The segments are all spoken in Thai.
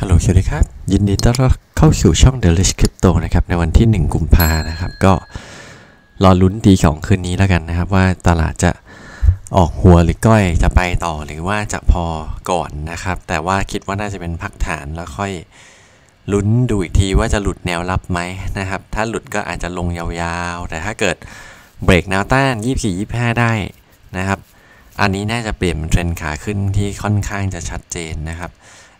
ฮัลโหลสวัสดีครับ ยินดีต้อนรับเข้าสู่ช่อง The Rich Crypto นะครับ ในวันที่ 1 กุมภานะครับ ก็รอลุ้นตีสองคืนนี้แล้วกันนะครับ ว่าตลาดจะออกหัวหรือก้อยจะไปต่อหรือว่าจะพอก่อนนะครับ แต่ว่าคิดว่าน่าจะเป็นพักฐานแล้วค่อยลุ้นดูอีกทีว่าจะหลุดแนวรับไหมนะครับ ถ้าหลุดก็อาจจะลงยาวๆ แต่ถ้าเกิดเบรกแนวต้าน 24-25 ได้นะครับ อันนี้น่าจะเปลี่ยนเทรนด์ขาขึ้นที่ค่อนข้างจะชัดเจนนะครับ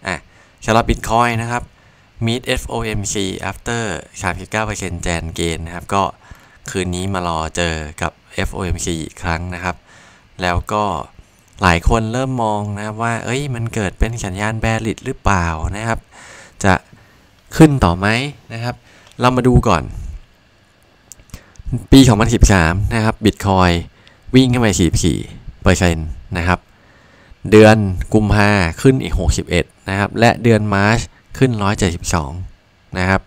อะ สำหรับ Bitcoin นะครับ Meet FOMC after 39%แจนเกนนะครับ ก็คืนนี้มารอเจอกับ FOMC อีกครั้งนะครับ แล้วก็หลายคนเริ่มมองนะครับว่า เอ้ย มันเกิดเป็นสัญญาณแบริดหรือเปล่านะครับ จะขึ้นต่อไหมนะครับ เรามาดูก่อน ปี 2013 นะครับ Bitcoin วิ่งขึ้นไป44เปอร์เซ็นต์นะครับ เดือนกุมภาขึ้นอีก 61 นะครับ และเดือนมาร์ชขึ้น 172 นะครับ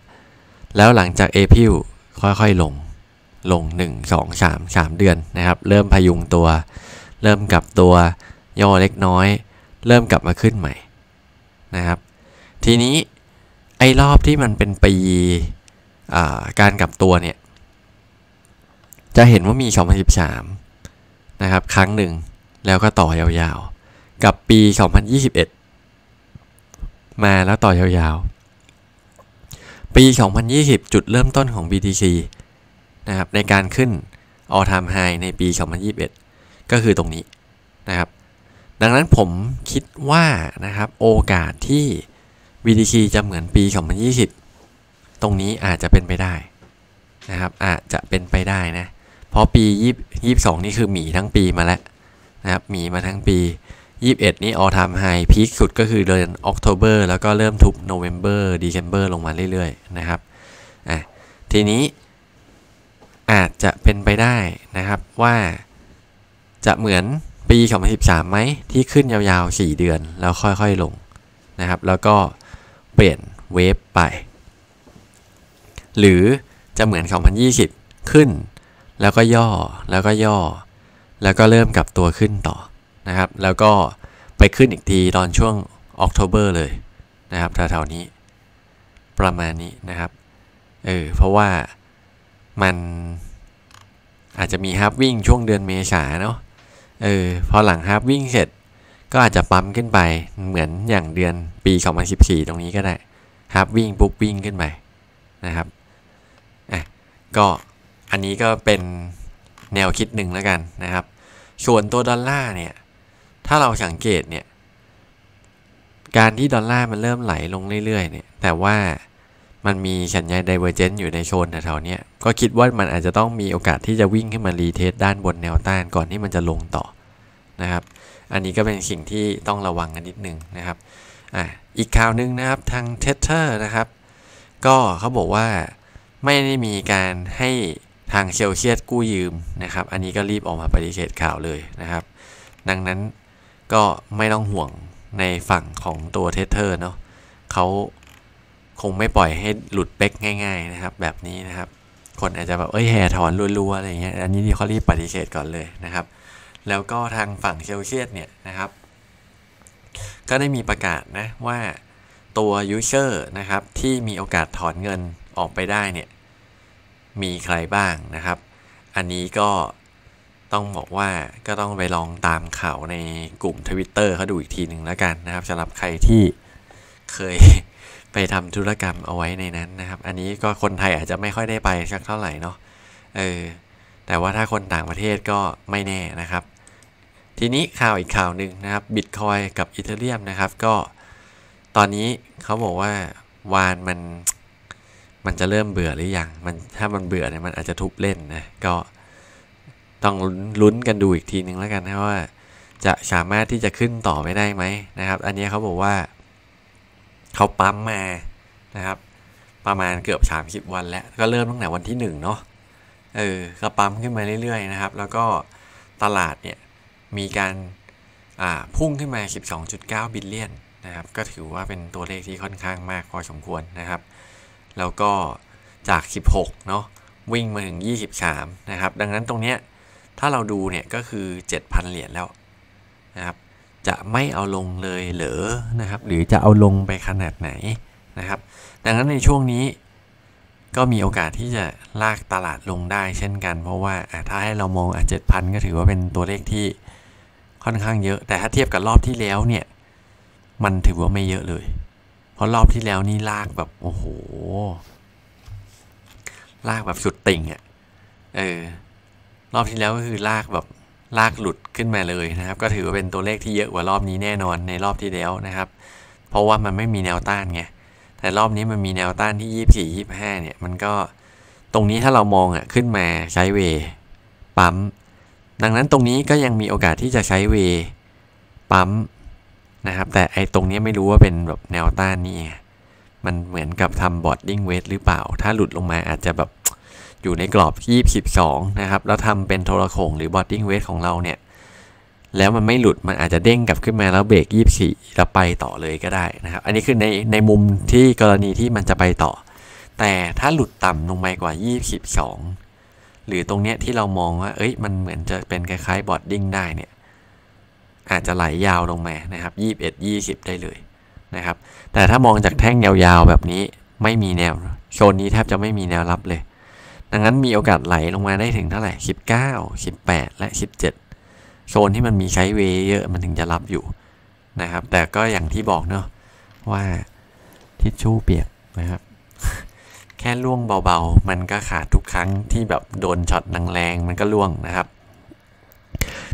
แล้วหลังจากเอพิลค่อยๆลงลง 1 2 3 3 เดือนนะครับ เริ่มพยุงตัว เริ่มกลับตัวย่อเล็กน้อย เริ่มกลับมาขึ้นใหม่นะครับ ทีนี้ไอ้รอบที่มันเป็นปีการกลับตัวเนี่ย จะเห็นว่ามี 2013 นะครับ ครั้งหนึ่งแล้วก็ต่อยาวๆ กับปี 2021 มาแล้วต่อยาวๆ ปี 2020 จุดเริ่มต้นของ BTC นะครับในการขึ้น all time high ในปี 2021 ก็คือตรงนี้นะครับ ดังนั้นผมคิดว่านะครับโอกาสที่ BTC จะเหมือนปี 2020 ตรงนี้อาจจะเป็นไปได้นะครับอาจจะเป็นไปได้นะ เพราะปี 22 นี่คือหมีทั้งปีมาแล้วนะครับหมีมาทั้งปี 21 นี่ all time high พีคสุดก็คือเดือน October แล้วก็เริ่มทุบ November December ลงมาเรื่อยๆ นะครับ อะ ทีนี้อาจจะเป็นไปได้นะครับว่าจะเหมือนปี 2013 ไหมที่ขึ้นยาวๆ 4 เดือน แล้วค่อยๆลงนะครับ แล้วก็เปลี่ยนเวฟไป หรือจะเหมือน 2020 ขึ้น แล้วก็ย่อแล้วก็ย่อ แล้วก็เริ่มกลับตัวขึ้นต่อ นะครับ แล้วก็ไปขึ้นอีกทีตอนช่วงออกโทเบอร์เลยนะครับแถวๆนี้ ประมาณนี้นะครับ เออ เพราะว่ามันอาจจะมีฮาร์ปวิ่งช่วงเดือนเมษาเนาะ เออ พอหลัง halving เสร็จ ก็อาจจะปั๊มขึ้นไปเหมือนอย่างเดือนปี2014 ตรงนี้ก็ได้ halving ปุ๊บวิ่งขึ้นไปนะครับ อะ ก็อันนี้ก็เป็นแนวคิดหนึ่งแล้วกันนะครับ ส่วนตัวดอลลาร์เนี่ย ถ้าเราสังเกตเนี่ย การที่ดอลลาร์มันเริ่มไหลลงเรื่อยๆเนี่ย แต่ว่ามันมีสัญญาณ divergence อยู่ในโซนแถวๆนี้ก็คิดว่ามันอาจจะต้องมีโอกาสที่จะวิ่งขึ้นมา retest ด้านบนแนวต้านก่อนที่มันจะลงต่อนะครับ อันนี้ก็เป็นสิ่งที่ต้องระวังกันนิดนึงนะครับอะอีกข่าวนึงนะครับทาง Tether นะครับ ก็เขาบอกว่าไม่ได้มีการให้ทางเชลเซียสกู้ยืมนะครับ อันนี้ก็รีบออกมาปฏิเสธข่าวเลยนะครับ ดังนั้น ก็ไม่ต้องห่วงในฝั่งของตัว Tether เนาะเขาคงไม่ปล่อยให้หลุด peg ง่ายๆนะครับ แบบนี้นะครับ คนอาจจะแบบเอ้ยแห่ถอนรัวๆอะไรเงี้ยอันนี้ที่เขารีบปฏิเสธก่อนเลยนะครับ แล้วก็ทางฝั่งเชลเซียสเนี่ยนะครับ ก็ได้มีประกาศนะว่าตัว user นะครับที่มีโอกาสถอนเงินออกไปได้เนี่ยมีใครบ้างนะครับ อันนี้ก็ ต้องบอกว่าก็ต้องไปลองตามข่าวในกลุ่มทวิตเตอร์เขาดูอีกทีหนึ่งแล้วกันนะครับสำหรับใครที่เคยไปทำธุรกรรมเอาไว้ในนั้นนะครับ อันนี้ก็คนไทยอาจจะไม่ค่อยได้ไปสักเท่าไหร่เนาะเออแต่ว่าถ้าคนต่างประเทศก็ไม่แน่นะครับ ทีนี้ข่าวอีกข่าวหนึ่งนะครับบิตคอยกับอีเทเรียมนะครับ ก็ตอนนี้เขาบอกว่าวานมันมันจะเริ่มเบื่อหรือยังมันถ้ามันเบื่อเนี่ยมันอาจจะทุบเล่นนะก็ ต้องลุ้นกันดูอีกทีนึงแล้วกันนะว่า จะสามารถที่จะขึ้นต่อไปได้ไหมนะครับ อันนี้เขาบอกว่าเขาปั๊มมานะครับ ประมาณเกือบ 30 วันแล้ว ก็เริ่มตั้งแต่วันที่ 1 เนาะเออก็ปั๊มขึ้นมาเรื่อยๆนะครับ แล้วก็ตลาดเนี่ยมีการพุ่งขึ้นมา 12.9 บิลเลียนนะครับ ก็ถือว่าเป็นตัวเลขที่ค่อนข้างมากพอสมควรนะครับ แล้วก็จาก 16 เนาะวิ่งมาถึง 23 นะครับ ดังนั้นตรงเนี้ย ถ้าเราดูเนี่ยก็คือ 7,000 เหรียญแล้วนะครับ จะไม่เอาลงเลยเหรอนะครับ หรือจะเอาลงไปขนาดไหนนะครับ ดังนั้นในช่วงนี้ก็มีโอกาสที่จะลากตลาดลงได้เช่นกัน เพราะว่าถ้าให้เรามองอะเจ็ดพันก็ถือว่าเป็นตัวเลขที่ค่อนข้างเยอะ แต่ถ้าเทียบกับรอบที่แล้วเนี่ย มันถือว่าไม่เยอะเลย เพราะรอบที่แล้วนี่ลากแบบโอ้โห ลากแบบสุดติ่งอะ่ะ เออ รอบที่แล้วก็คือลากแบบลากหลุดขึ้นมาเลยนะครับ ก็ถือว่าเป็นตัวเลขที่เยอะกว่ารอบนี้แน่นอนในรอบที่แล้วนะครับ เพราะว่ามันไม่มีแนวต้านไงแต่รอบนี้มันมีแนวต้านที่ยี่สี่ยี่ห้าเนี่ย มันก็ตรงนี้ถ้าเรามองอะขึ้นมาใช้เวปั๊ม ดังนั้นตรงนี้ก็ยังมีโอกาสที่จะใช้เวปั๊มนะครับ แต่ไอ้ตรงนี้ไม่รู้ว่าเป็นแบบแนวต้านนี่มันเหมือนกับทำ broadening wedge หรือเปล่า ถ้าหลุดลงมาอาจจะแบบ อยู่ในกรอบยี่สิบสองนะครับ แล้วทำเป็นโทรโข่งหรือ broadening wedge ของเราเนี่ย แล้วมันไม่หลุด มันอาจจะเด้งกลับขึ้นมาแล้วเบรกยี่สี่แล้วไปต่อเลยก็ได้นะครับ อันนี้คือในในมุมที่กรณีที่มันจะไปต่อ แต่ถ้าหลุดต่ำลงไปกว่ายี่สิบสองหรือตรงเนี้ยที่เรามองว่า เอ้ย มันเหมือนจะเป็นคล้ายๆ broadening ได้เนี่ย อาจจะไหลยาวลงมานะครับยี่สิบเอ็ดยี่สิบได้เลยนะครับ แต่ถ้ามองจากแท่งยาวๆแบบนี้ไม่มีแนว โซนนี้แทบจะไม่มีแนวรับเลย ดังนั้นมีโอกาสไหลลงมาได้ถึงเท่าไหร่สิบเก้าสิบแปดและสิบเจ็ดโซนที่มันมีใช้เวย์เยอะมันถึงจะรับอยู่นะครับ แต่ก็อย่างที่บอกเนาะว่าทิชชู่เปียกนะครับ แค่ล่วงเบาๆ มันก็ขาดทุกครั้งที่แบบโดนช็อตแรงๆมันก็ล่วงนะครับ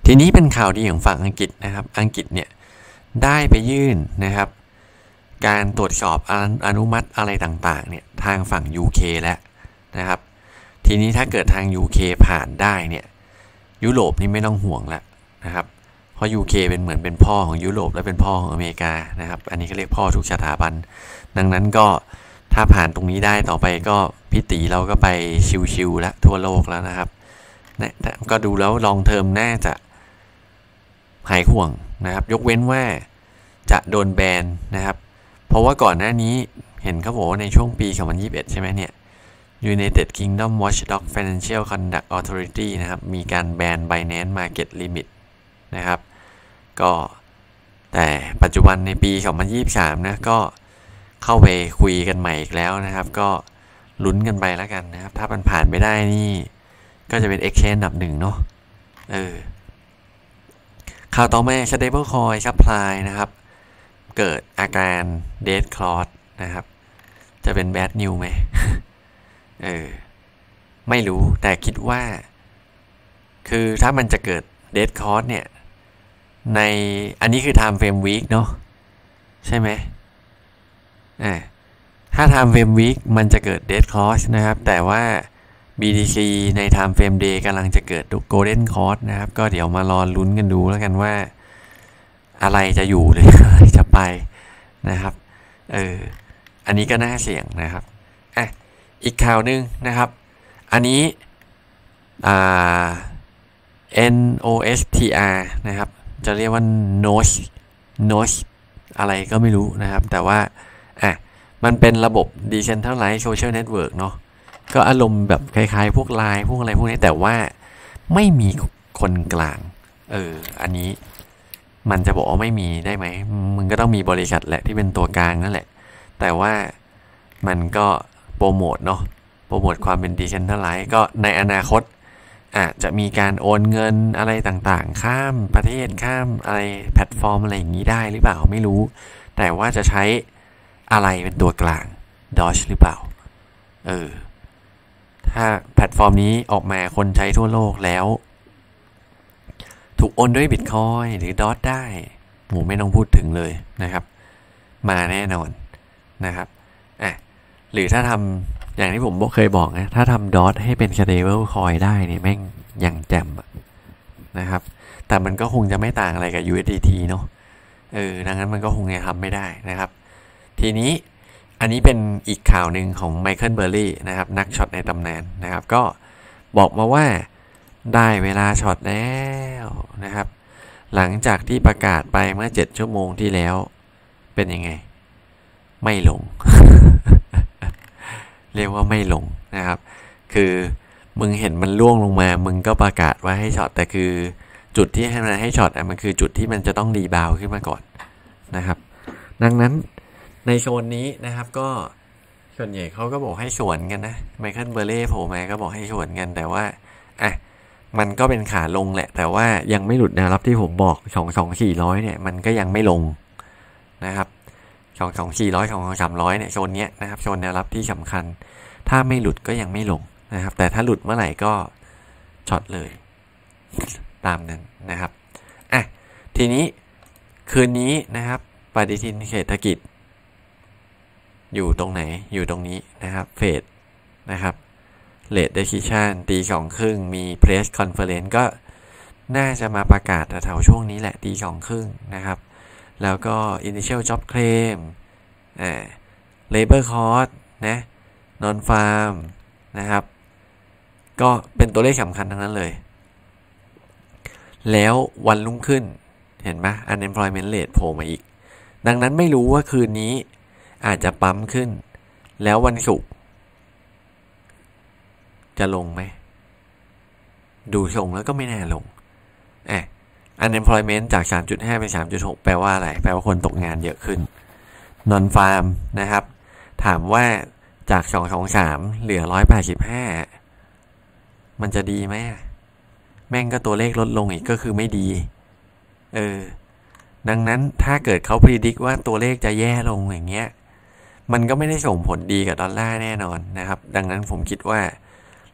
ทีนี้เป็นข่าวดีของฝั่งอังกฤษนะครับ อังกฤษเนี่ยได้ไปยื่นนะครับ การตรวจสอบอนุมัติอะไรต่างๆเนี่ยทางฝั่ง UK แล้วนะครับ ทีนี้ถ้าเกิดทาง UK ผ่านได้เนี่ยยุโรปนี่ไม่ต้องห่วงแล้วนะครับเพราะ UK เป็นเหมือนเป็นพ่อของยุโรปและเป็นพ่อของอเมริกานะครับ อันนี้ก็เรียกพ่อทุกสถาบัน ดังนั้นก็ถ้าผ่านตรงนี้ได้ต่อไปก็พิตีเราก็ไปชิวๆแล้วทั่วโลกแล้วนะครับนะก็ดูแล้วลองเทอมน่าจะหายห่วงนะครับ ยกเว้นว่าจะโดนแบนนะครับ เพราะว่าก่อนหน้านี้เห็นเขาบอกว่าในช่วงปี 2021 ใช่ไหมเนี่ย United Kingdom Watchdog Financial Conduct Authority นะครับ มีการแบน Binance Market Limit นะครับ ก็แต่ปัจจุบันในปี 2023 นะ ก็เข้าไปคุยกันใหม่อีกแล้วนะครับ ก็ลุ้นกันไปแล้วกันนะครับ ถ้ามันผ่านไปได้นี่ ก็จะเป็น Exchange ดับหนึ่งเนาะ เออ ข่าวต่อมา Stable Coin Supply นะครับ เกิดอาการ Dead Cross นะครับ จะเป็น Bad News ไหม เออไม่รู้แต่คิดว่า คือถ้ามันจะเกิด Dead Cross เนี่ย ในอันนี้คือ Time Frame Week เนาะใช่ไหมอ่าถ้า Time Frame Week มันจะเกิด Dead Cross นะครับ แต่ว่า BTC ใน Time Frame Day กำลังจะเกิด Golden Cross นะครับ ก็เดี๋ยวมารอลุ้นกันดูแล้วกันว่า อะไรจะอยู่หรืออะไรจะไปนะครับ เออ อันนี้ก็น่าเสี่ยงนะครับ อีกข่าวหนึ่งนะครับ อันนี้ NOSTR นะครับ จะเรียกว่า NOS NOS อะไรก็ไม่รู้นะครับ แต่ว่า อะ มันเป็นระบบ Decentralized Social Network เนาะก็อารมณ์แบบคล้ายๆ พวกไลน์พวกอะไรพวกนี้แต่ว่าไม่มีคนกลาง เออ อันนี้มันจะบอกว่าไม่มีได้ไหม มึงก็ต้องมีบริษัทแหละที่เป็นตัวกลางนั่นแหละ แต่ว่ามันก็ รโมทเนาะโปรโมทความเป็น decentralized ก็ในอนาคต อาจจะมีการโอนเงินอะไรต่างๆ ข้ามประเทศข้ามอะไรแพลตฟอร์มอะไรอย่างนี้ได้หรือเปล่าไม่รู้ แต่ว่าจะใช้อะไรเป็นตัวกลาง Doge หรือเปล่า เออ ถ้าแพลตฟอร์มนี้ออกมาคนใช้ทั่วโลกแล้ว ถูกโอนด้วยบิตคอยหรือ Doge ได้หมูไม่ต้องพูดถึงเลยนะครับ มาแน่นอนนะครับ อะ หรือถ้าทำอย่างที่ผมเคยบอกนะถ้าทำดอทให้เป็น stable coin ได้เนี่ยแม่งยังแจ่มนะครับ แต่มันก็คงจะไม่ต่างอะไรกับ USDT เนาะเออดังนั้นมันก็คงจะทำไม่ได้นะครับ ทีนี้อันนี้เป็นอีกข่าวหนึ่งของไมเคิลเบอร์รี่นะครับ นักช็อตในตำนานนะครับ ก็บอกมาว่าได้เวลา short แล้วนะครับ หลังจากที่ประกาศไปเมื่อ 7 ชั่วโมงที่แล้ว เป็นยังไง ไม่ลง เรียกว่าไม่ลงนะครับ คือมึงเห็นมันร่วงลงมา มึงก็ประกาศว่าให้ short แต่คือจุดที่ให้มันให้ short อะมันคือจุดที่มันจะต้อง rebound ขึ้นมาก่อนนะครับ ดังนั้นในโซนนี้นะครับก็ส่วนใหญ่เขาก็บอกให้สวนกันนะ Michael Burry โผล่มาก็บอกให้สวนกันแต่ว่าอะมันก็เป็นขาลงแหละ แต่ว่ายังไม่หลุดแนวรับที่ผมบอกสองสองสี่ร้อยเนี่ย มันก็ยังไม่ลงนะครับ สองสองสี่ร้อยสองสองสามร้อยเนี่ยโซนเนี้ยนะครับโซนแนวรับที่สำคัญ ถ้าไม่หลุดก็ยังไม่ลงนะครับ แต่ถ้าหลุดเมื่อไหร่ก็ช็อตเลยตามนั้นนะครับอะทีนี้คืนนี้นะครับปฏิทินเศรษฐกิจ อยู่ตรงไหนอยู่ตรงนี้นะครับเฟดนะครับ rate decision ตีสองครึ่งมี press conference ก็น่าจะมาประกาศแถวช่วงนี้แหละตีสองครึ่งนะครับ แล้วก็ initial job claim อ่า labor cost นะ non farm นะครับ ก็เป็นตัวเลขสำคัญทั้งนั้นเลย แล้ววันรุ่งขึ้นเห็นไหม unemployment rate โผล่มาอีก ดังนั้นไม่รู้ว่าคืนนี้อาจจะปั๊มขึ้น แล้ววันศุกร์จะลงไหม ดูทรงแล้วก็ไม่น่าลงอะ unemployment จาก 3.5 เป็น 3.6 แปลว่าอะไร แปลว่าคนตกงานเยอะขึ้น non farm นะครับ ถามว่าจาก 223 เหลือ 185 มันจะดีไหม แม่งก็ตัวเลขลดลงอีกก็คือไม่ดี เออ ดังนั้นถ้าเกิดเขาพิจิตว่าตัวเลขจะแย่ลงอย่างเงี้ย มันก็ไม่ได้ส่งผลดีกับดอลลาร์แน่นอนนะครับ ดังนั้นผมคิดว่า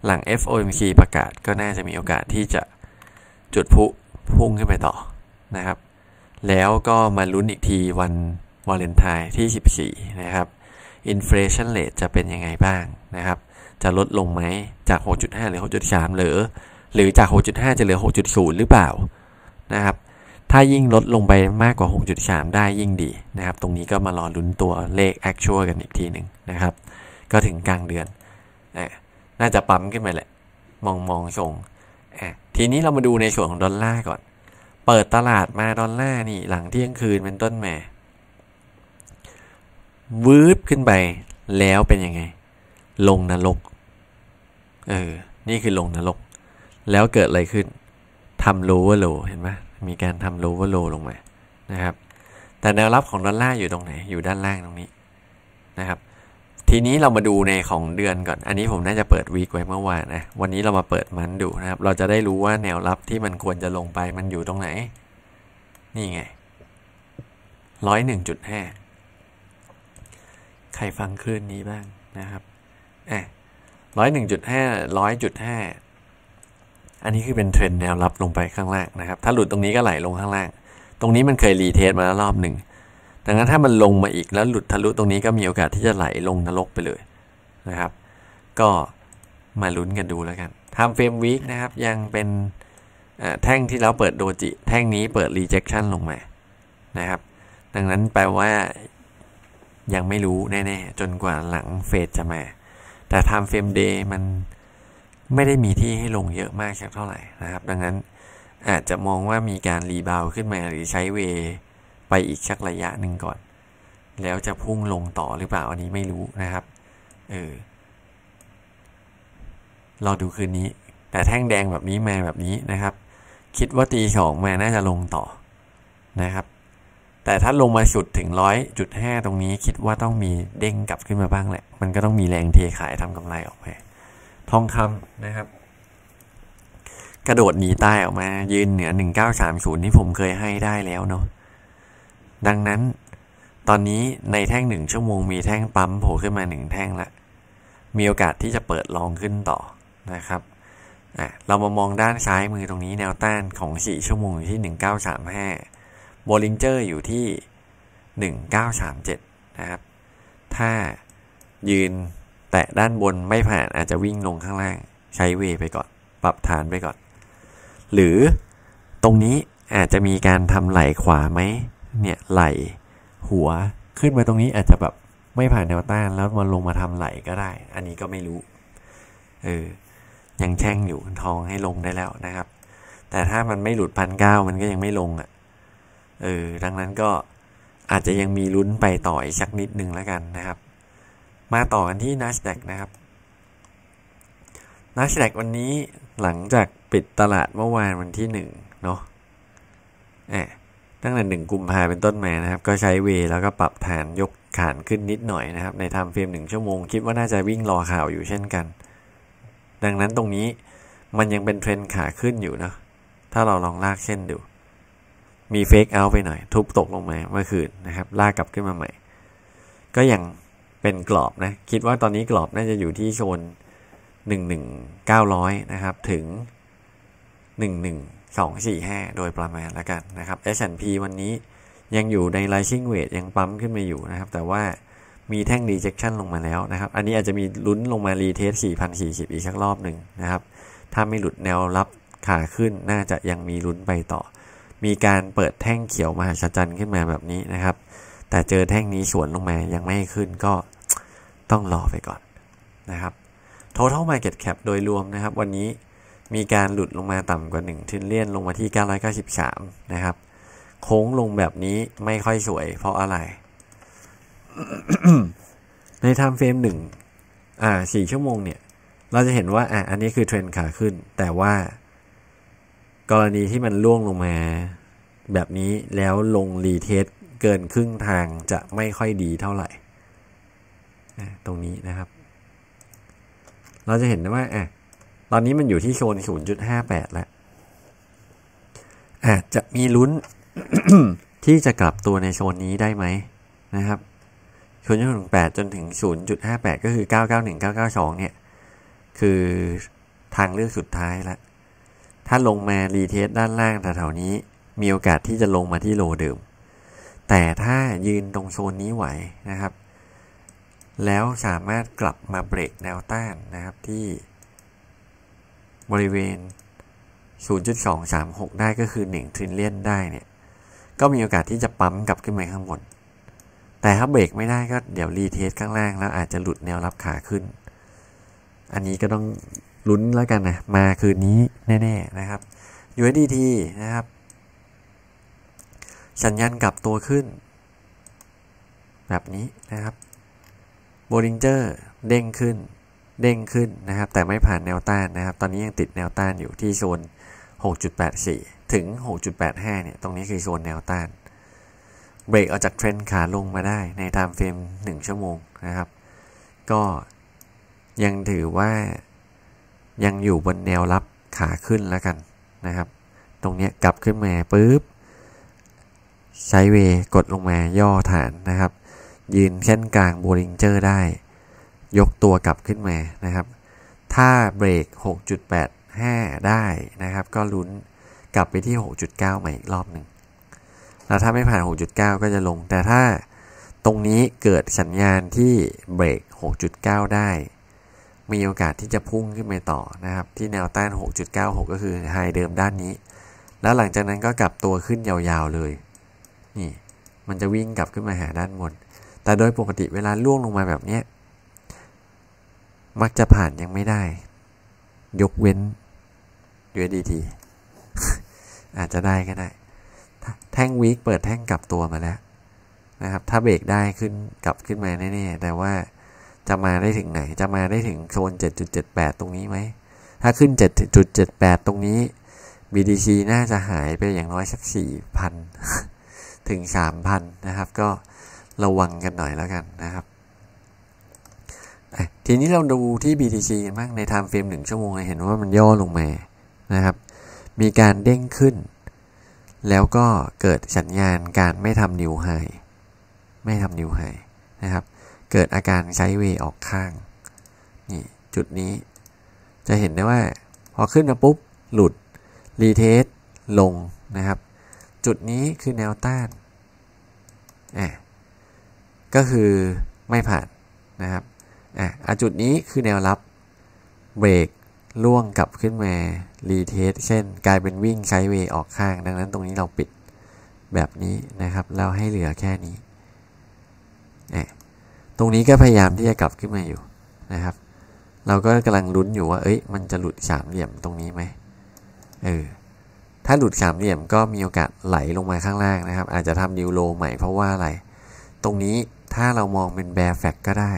หลัง FOMC ประกาศก็น่าจะมีโอกาสที่จะจุดพุ พุ่งขึ้นไปต่อนะครับ แล้วก็มาลุ้นอีกทีวันวาเลนไทน์ที่ 14 นะครับ inflation rate จะเป็นยังไงบ้างนะครับ จะลดลงไหมจาก 6.5 หรือ 6.3 หรือ หรือจาก 6.5 จะเหลือ 6.0 หรือเปล่านะครับ ถ้ายิ่งลดลงไปมากกว่า 6.3 ได้ยิ่งดีนะครับ ตรงนี้ก็มารอลุ้นตัวเลข actual กันอีกทีหนึ่งนะครับ ก็ถึงกลางเดือน น่าจะปั๊มขึ้นไปแหละ มองมองทรง ทีนี้เรามาดูในส่วนของดอลลาร์ก่อน เปิดตลาดมาดอลลาร์นี่หลังเที่ยงคืนเป็นต้นมาวืบขึ้นไปแล้วเป็นยังไง ลงนรก เออ นี่คือลงนรก แล้วเกิดอะไรขึ้นทำ lower low เห็นไหมมีการทำ lower low ลงมานะครับ แต่แนวรับของดอลลาร์อยู่ตรงไหน อยู่ด้านล่างตรงนี้นะครับ ทีนี้เรามาดูในของเดือนก่อน อันนี้ผมน่าจะเปิด week ไว้เมื่อวานนะ วันนี้เรามาเปิดมันดูนะครับ เราจะได้รู้ว่าแนวรับที่มันควรจะลงไปมันอยู่ตรงไหน นี่ไงร้อยหนึ่งจุดห้าใครฟังคลื่นนี้บ้างนะครับอะร้อยหนึ่งจุดห้าร้อยจุดห้าอันนี้คือเป็นเทรนแนวรับลงไปข้างล่างนะครับ ถ้าหลุดตรงนี้ก็ไหลลงข้างล่าง ตรงนี้มันเคย retest มาแล้วรอบหนึ่ง ดังนั้นถ้ามันลงมาอีกแล้วหลุดทะลุตรงนี้ก็มีโอกาสที่จะไหลลงนรกไปเลยนะครับ ก็มาลุ้นกันดูแล้วกัน time frame week นะครับยังเป็นแท่งที่เราเปิด doji แท่งนี้เปิด rejection ลงมานะครับ ดังนั้นแปลว่ายังไม่รู้แน่ๆ จนกว่าหลังเฟดจะมา แต่ time frame day มันไม่ได้มีที่ให้ลงเยอะมากสักเท่าไหร่นะครับ ดังนั้นอาจจะมองว่ามีการ rebound ขึ้นมาหรือ sideway ไปอีกสักระยะหนึ่งก่อน แล้วจะพุ่งลงต่อหรือเปล่าอันนี้ไม่รู้นะครับ เออรอดูคืนนี้ แต่แท่งแดงแบบนี้มาแบบนี้นะครับ คิดว่าตีสองมาน่าจะลงต่อนะครับ แต่ถ้าลงมาสุดถึงร้อยจุดห้าตรงนี้ คิดว่าต้องมีเด้งกลับขึ้นมาบ้างแหละ มันก็ต้องมีแรงเทขายทำกำไรออกไปทองคำนะครับ กระโดดหนีใตายออกมายืนเหนือหนึ่งเก้าสามศูนย์ที่ผมเคยให้ได้แล้วเนาะ ดังนั้น ตอนนี้ในแท่งหนึ่งชั่วโมงมีแท่งปั๊มโผล่ขึ้นมาหนึ่งแท่งละ มีโอกาสที่จะเปิด long ขึ้นต่อนะครับเรามามองด้านซ้ายมือตรงนี้แนวต้านของสี่ชั่วโมงอยู่ที่หนึ่งเก้าสามห้า Bollinger อยู่ที่ 1937 นะครับ ถ้ายืนแตะด้านบนไม่ผ่านอาจจะวิ่งลงข้างล่าง sideway ไปก่อน ปรับฐานไปก่อน หรือตรงนี้อาจจะมีการทำไหลขวาไหม เนี่ยไหลหัวขึ้นมาตรงนี้อาจจะแบบไม่ผ่านแนวต้านแล้วมาลงมาทำไหลก็ได้ อันนี้ก็ไม่รู้ เออ ยังแช่งอยู่ทองให้ลงได้แล้วนะครับ แต่ถ้ามันไม่หลุดพันเก้ามันก็ยังไม่ลงอะ่ะ เออ ดังนั้นก็อาจจะยังมีลุ้นไปต่ออีกสักนิดนึงแล้วกันนะครับ มาต่อกันที่ NASDAQ นะครับ NASDAQ วันนี้หลังจากปิดตลาดเมื่อวานวันที่หนึ่งเนาะอะ ตั้งแต่หนึ่งกุมภาเป็นต้นมานะครับ ก็ sideway แล้วก็ปรับฐานยกฐานขึ้นนิดหน่อยนะครับ ใน time frame หนึ่งชั่วโมงคิดว่าน่าจะวิ่งรอข่าวอยู่เช่นกัน ดังนั้นตรงนี้มันยังเป็นเทรนขาขึ้นอยู่นะถ้าเราลองลากเส้นดู มี fake เอาไปหน่อย ทุบตกลงมาเมื่อคืนนะครับ ลากกลับขึ้นมาใหม่ ก็ยังเป็นกรอบนะ คิดว่าตอนนี้กรอบน่าจะอยู่ที่โซนหนึ่งหนึ่งเก้าร้อยนะครับ ถึงหนึ่งหนึ่ง สองสี่ห้าโดยประมาณแล้วกันนะครับ S&P วันนี้ยังอยู่ใน rising weight ยังปั๊มขึ้นมาอยู่นะครับ แต่ว่ามีแท่ง rejection ลงมาแล้วนะครับ อันนี้อาจจะมีลุ้นลงมา retest 4,040 อีกสักรอบหนึ่งนะครับ ถ้าไม่หลุดแนวรับขาขึ้นน่าจะยังมีลุ้นไปต่อ มีการเปิดแท่งเขียวมหาชันขึ้นมาแบบนี้นะครับ แต่เจอแท่งนี้สวนลงมายังไม่ขึ้นก็ต้องรอไปก่อนนะครับ total market cap โดยรวมนะครับ วันนี้ มีการหลุดลงมาต่ำกว่า1 trillion ลงมาที่ 993 นะครับ โค้งลงแบบนี้ไม่ค่อยสวยเพราะอะไร ใน time frame หนึ่งอ่าสี่ชั่วโมงเนี่ย เราจะเห็นว่าอะอันนี้คือเทรนขาขึ้น แต่ว่า กรณีที่มันร่วงลงมา แบบนี้แล้วลง retestเกินครึ่งทางจะไม่ค่อยดีเท่าไหร่ ตรงนี้นะครับ เราจะเห็นได้ว่าอะ ตอนนี้มันอยู่ที่โซน 0.58 แล้ว อาจจะมีลุ้นที่จะกลับตัวในโซนนี้ได้ไหมนะครับโซน0.8 จนถึง 0.58 ก็คือ 991 992 เนี่ย คือทางเลือกสุดท้ายละ ถ้าลงมารีเทสด้านล่างแถวๆนี้ มีโอกาสที่จะลงมาที่โลเดิม แต่ถ้ายืนตรงโซนนี้ไหวนะครับ แล้วสามารถกลับมาเบรกแนวต้านนะครับที่ บริเวณ 0.236 ได้ก็คือ 1 ทริลเลียนได้เนี่ย ก็มีโอกาสที่จะปั๊มกลับขึ้นมาข้างบน แต่ถ้าเบรกไม่ได้ก็เดี๋ยวรีเทสข้างล่างแล้วอาจจะหลุดแนวรับขาขึ้น อันนี้ก็ต้องลุ้นแล้วกันนะ มาคืนนี้แน่ๆนะครับ USDT นะครับ สัญญาณกลับตัวขึ้น แบบนี้นะครับ Bollinger เด้งขึ้น เด้งขึ้นนะครับ แต่ไม่ผ่านแนวต้านนะครับ ตอนนี้ยังติดแนวต้านอยู่ที่โซน 6.84 ถึง 6.85 เนี่ย ตรงนี้คือโซนแนวต้าน เบรกออกจากเทรนด์ขาลงมาได้ใน time frame 1 ชั่วโมงนะครับ ก็ยังถือว่ายังอยู่บนแนวรับขาขึ้นแล้วกันนะครับ ตรงนี้กลับขึ้นมาปุ๊บใช้เวกดลงมาย่อฐานนะครับ ยืนเส้นกลางโบลิงเจอร์ได้ ยกตัวกลับขึ้นมานะครับ ถ้าเบรก 6.85 ได้นะครับ ก็ลุ้นกลับไปที่ 6.9 ใหม่อีกรอบหนึ่งแล้วถ้าไม่ผ่าน 6.9 ก็จะลง แต่ถ้าตรงนี้เกิดสัญญาณที่เบรก 6.9 ได้ มีโอกาสที่จะพุ่งขึ้นไปต่อนะครับ ที่แนวต้าน 6.96 ก็คือไฮเดิมด้านนี้ แล้วหลังจากนั้นก็กลับตัวขึ้นยาวๆเลย นี่ มันจะวิ่งกลับขึ้นมาหาด้านบน แต่โดยปกติเวลาล่วงลงมาแบบนี้ มักจะผ่านยังไม่ได้ ยกเว้น USDT อาจจะได้ก็ได้ แท่งวีคเปิดแท่งกลับตัวมาแล้วนะครับ ถ้าเบรกได้ขึ้นกลับขึ้นมาแน่ๆ แต่ว่าจะมาได้ถึงไหน จะมาได้ถึงโซน 7.78 ตรงนี้ไหม ถ้าขึ้น 7.78 ตรงนี้ BDC น่าจะหายไปอย่างน้อยสัก 4,000 ถึง 3,000 นะครับ ก็ระวังกันหน่อยแล้วกันนะครับ ทีนี้เราดูที่ BTC กันบ้างใน time frame หนึ่งชั่วโมงเห็นว่ามันย่อลงมานะครับ มีการเด้งขึ้น แล้วก็เกิดสัญญาณการไม่ทำ new high ไม่ทำ new high นะครับ เกิดอาการ sideway ออกข้างนี่จุดนี้จะเห็นได้ว่า พอขึ้นมาปุ๊บ หลุด retest ลงนะครับ จุดนี้คือแนวต้านอะก็คือไม่ผ่านนะครับ อะจุดนี้คือแนวรับเบรกล่วงกลับขึ้นมารีเทสเช่นกลายเป็นวิ่งใช้เวย์ออกข้าง ดังนั้นตรงนี้เราปิดแบบนี้นะครับ เราให้เหลือแค่นี้อะตรงนี้ก็พยายามที่จะกลับขึ้นมาอยู่นะครับ เราก็กำลังลุ้นอยู่ว่า เอ้ย มันจะหลุดสามเหลี่ยมตรงนี้ไหมเออถ้าหลุดสามเหลี่ยมก็มีโอกาสไหลลงมาข้างล่างนะครับ อาจจะทำ new low ใหม่เพราะว่าอะไร ตรงนี้ถ้าเรามองเป็น bear flag ก็ได้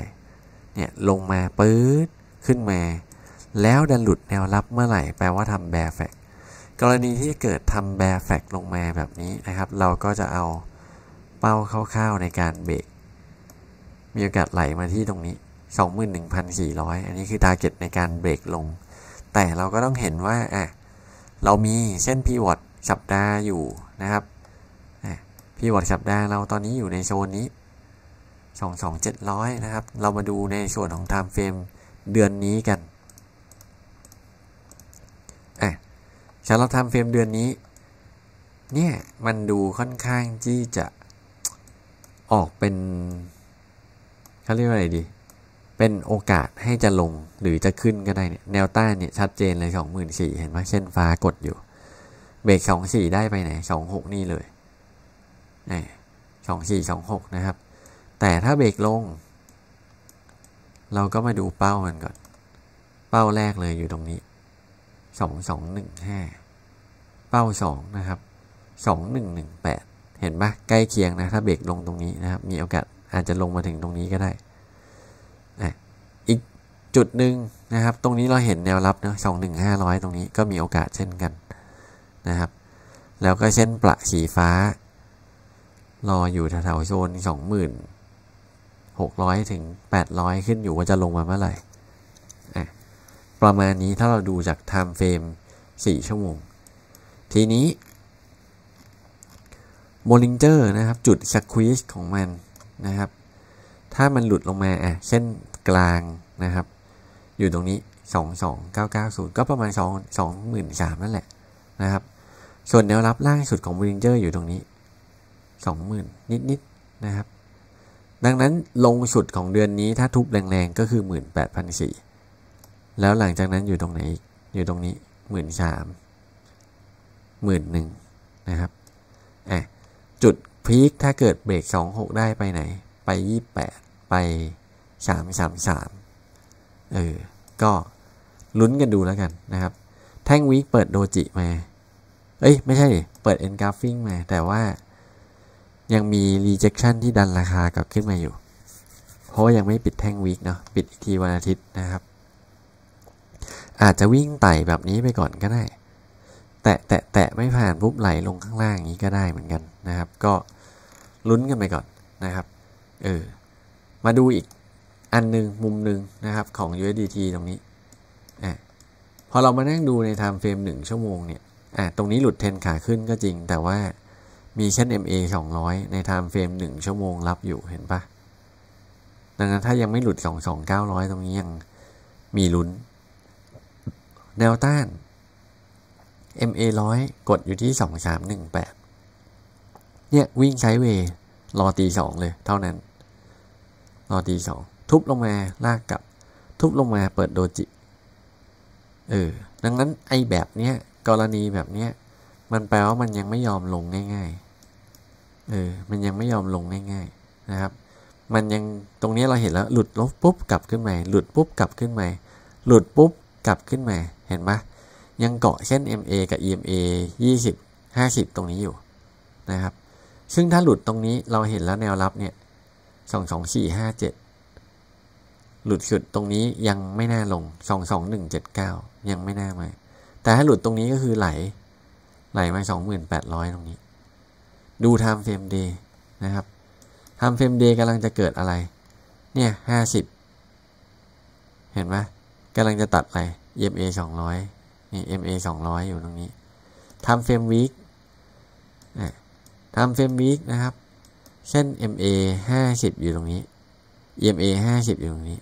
เนี่ยลงมาปื๊ดขึ้นมา แล้วดันหลุดแนวรับเมื่อไหร่แปลว่าทำ bear flag กรณีที่เกิดทำแบร์แฟกลงมาแบบนี้นะครับ เราก็จะเอาเป้าคร่าวๆในการเบรกมีโอกาสไหลมาที่ตรงนี้ 21,400 อันนี้คือ t a r g e t ในการเบรกลง แต่เราก็ต้องเห็นว่าอะเรามีเส้นพีวอตสัปดาห์อยู่นะครับพีวอตสัปดาห์เราตอนนี้อยู่ในโซนนี้ 22,700 นะครับ เรามาดูในส่วนของ time frame เดือนนี้กันอะสำหรับ time frame เดือนนี้ เนี่ย มันดูค่อนข้างที่จะออกเป็นเขาเรียกว่าอะไรดี เป็นโอกาสให้จะลงหรือจะขึ้นก็ได้เนี่ยแนวต้านเนี่ยชัดเจนเลยสองหมื่นสี่เห็นไหมเช่นฟ้ากดอยู่ เบรกสองสี่ได้ไปไหนสองหกนี่เลยสองสี่สองหกนะครับ แต่ถ้าเบรกลง เราก็มาดูเป้ามันก่อน เป้าแรกเลยอยู่ตรงนี้สองสองหนึ่งห้าเป้าสองนะครับสองหนึ่งหนึ่งแปดเห็นปะใกล้เคียงนะ ถ้าเบรกลงตรงนี้นะครับ มีโอกาสอาจจะลงมาถึงตรงนี้ก็ได้อีกจุดหนึ่งนะครับ ตรงนี้เราเห็นแนวรับเนาะสองหนึ่งห้าร้อยตรงนี้ก็มีโอกาสเช่นกันนะครับ แล้วก็เช่นประสีฟ้ารออยู่แถวๆโซนสองหมื่น หกร้อยถึงแปดร้อยขึ้นอยู่ว่าจะลงมาเมื่อไหร่ประมาณนี้ถ้าเราดูจาก time frame 4 ชั่วโมง ทีนี้ Bollinger นะครับ จุด squeeze ของมันนะครับ ถ้ามันหลุดลงมาอะเส้นกลางนะครับ อยู่ตรงนี้ 22990 ก็ประมาณ 2 23,000นั่นแหละนะครับส่วนแนวรับล่างสุดของ Bollinger อยู่ตรงนี้ 20,000 นิดๆนนะครับ ดังนั้นลงสุดของเดือนนี้ถ้าทุบแรงๆก็คือ 18,400 แล้วหลังจากนั้นอยู่ตรงไหนอยู่ตรงนี้ 13,000 11,000 นะครับอะจุดพีคถ้าเกิดเบรก 26 ได้ไปไหน ไป 28 ไป 333 เออ ก็ลุ้นกันดูแล้วกันนะครับ แท่งวีคเปิดโดจิมา เอ้ย ไม่ใช่ เปิดเอ็นกราฟิงมา แต่ว่า ยังมี rejection ที่ดันราคากลับขึ้นมาอยู่ เพราะว่ายังไม่ปิดแท่งวีคเนาะปิดอีกทีวันอาทิตย์นะครับ อาจจะวิ่งไต่แบบนี้ไปก่อนก็ได้ แตะแตะแตะไม่ผ่านปุ๊บไหลลงข้างล่างอย่างนี้ก็ได้เหมือนกันนะครับ ก็ลุ้นกันไปก่อนนะครับ เออ มาดูอีกอันหนึ่งมุมหนึ่งนะครับของ USDT ตรงนี้อะพอเรามานั่งดูใน time frame หนึ่งชั่วโมงเนี่ยอะตรงนี้หลุดเทนขาขึ้นก็จริง แต่ว่า มีเช่น MA 200 ใน time frame หนึ่งชั่วโมงรับอยู่เห็นปะดังนั้นถ้ายังไม่หลุด 22900 ตรงนี้ยังมีลุ้น แนวต้าน MA ร้อยกดอยู่ที่สองสามหนึ่งแปดเนี่ย วิ่งใช้เวรอตีสองเลย เท่านั้น รอตีสองทุบลงมาลากกลับ ทุบลงมาเปิดโดจิ เออ ดังนั้นไอแบบเนี้ย กรณีแบบเนี้ย มันแปลว่ามันยังไม่ยอมลงง่าย ๆ เออ มันยังไม่ยอมลงง่าย ๆ นะครับ มันยังตรงนี้เราเห็นแล้ว หลุดลบปุ๊บกลับขึ้นมา หลุดปุ๊บกลับขึ้นมา หลุดปุ๊บกลับขึ้นมา เห็นไหมยังเกาะเส้น MA กับ EMA 20 50 ตรงนี้อยู่นะครับ ซึ่งถ้าหลุดตรงนี้เราเห็นแล้วแนวรับเนี่ย2 2 4 5 7 หลุดสุดตรงนี้ยังไม่น่าลง 2 2 1 7 9 ยังไม่น่ามา แต่ถ้าหลุดตรงนี้ก็คือไหล ไหลมา28,000ตรงนี้ ดู time frame day นะครับ time frame day กำลังจะเกิดอะไร เนี่ย50เห็นไหมกำลังจะตัดอะไร EMA 200นี่ MA 200อยอยู่ตรงนี้ไทำเฟรมวีคไทำเฟรมวีคนะครับเช่น MA 50อยู่ตรงนี้ EMA 50อยู่ตรงนี้